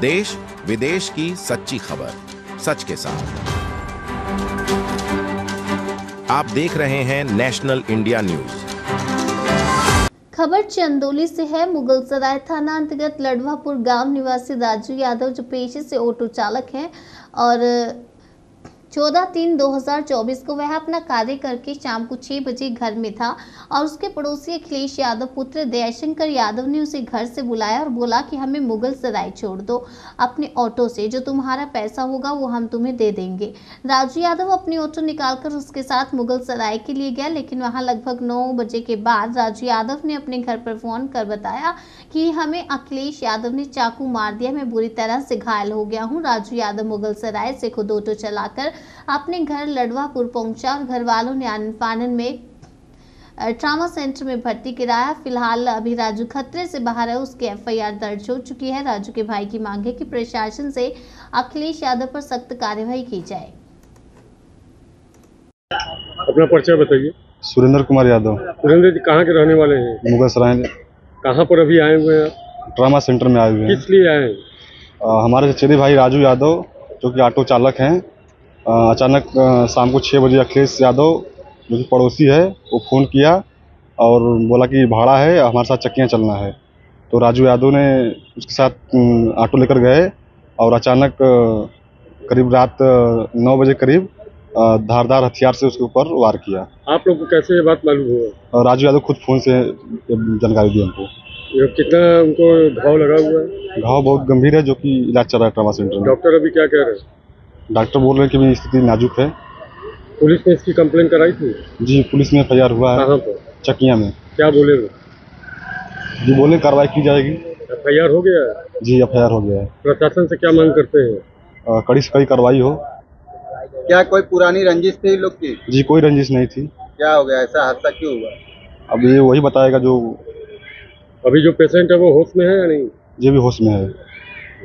देश विदेश की सच्ची खबर, सच के साथ। आप देख रहे हैं नेशनल इंडिया न्यूज़। खबर चंदोली से है मुगल सराय थाना अंतर्गत लड़वापुर गाँव निवासी राजू यादव जो पेशे से ऑटो चालक हैं और 14 तीन 2024 को वह अपना कार्य करके शाम को छह बजे घर में था और उसके पड़ोसी अखिलेश यादव पुत्र दयाशंकर यादव ने उसे घर से बुलाया और बोला कि हमें मुगल सराय छोड़ दो, अपने ऑटो से, जो तुम्हारा पैसा होगा वो हम तुम्हें दे देंगे। राजू यादव अपनी ऑटो निकालकर उसके साथ मुगल सराय के लिए गया, लेकिन वहाँ लगभग नौ बजे के बाद राजू यादव ने अपने घर पर फ़ोन कर बताया कि हमें अखिलेश यादव ने चाकू मार दिया, मैं बुरी तरह से घायल हो गया हूँ। राजू यादव मुगल सराय से खुद ऑटो चलाकर अपने घर लडवापुर पहुँचा और घर वालों ने आनंद में ट्रामा सेंटर में भर्ती कराया। फ़िलहाल अभी राजू खतरे से बाहर है उसकी एफआईआर दर्ज हो चुकी है। राजू के भाई की मांग है कि प्रशासन से अखिलेश यादव पर सख्त कार्यवाही की जाए। अपना परिचय बताइए। सुरेंद्र कुमार यादव। सुरेंद्र जी कहाँ के रहने वाले हैं? मुगल सराय कहाँ पर अभी आए हुए हैं ट्रामा सेंटर में आए हुए हैं। किस लिए आए हैं? हमारे चचेरे भाई राजू यादव जो कि ऑटो चालक हैं अचानक शाम को छः बजे अखिलेश यादव जो कि पड़ोसी है वो फ़ोन किया और बोला कि भाड़ा है हमारे साथ चक्कियाँ चलना है। तो राजू यादव ने उसके साथ ऑटो लेकर गए और अचानक करीब रात नौ बजे करीब धारदार हथियार से उसके ऊपर वार किया। आप लोग को कैसे ये बात मालूम हुआ और राजू यादव खुद फ़ोन से जानकारी दी हमको। ये कितना उनको घाव लगा हुआ है? घाव बहुत गंभीर है जो कि इलाज चल रहा है ट्रामा सेंटर में। डॉक्टर अभी क्या कह रहे हैं? डॉक्टर बोल रहे हैं कि मेरी स्थिति नाजुक है। पुलिस ने इसकी कंप्लेन कराई थी? जी पुलिस में एफ़ हुआ है। कहाँ पर? चकिया में। क्या बोले वो? जी बोले कार्रवाई की जाएगी। एफ़ हो गया है? जी एफ़ हो गया है। प्रशासन से क्या मांग करते हैं? अ, कड़ी से कड़ी कार्रवाई हो। क्या कोई पुरानी रंजिश थी इन लोग की? जी कोई रंजिश नहीं थी। क्या हो गया? ऐसा हादसा क्यों हुआ? अब ये वही बताएगा जो अभी जो पेशेंट है वो होश में है या नहीं? ये भी होश में है।